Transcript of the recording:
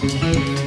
Música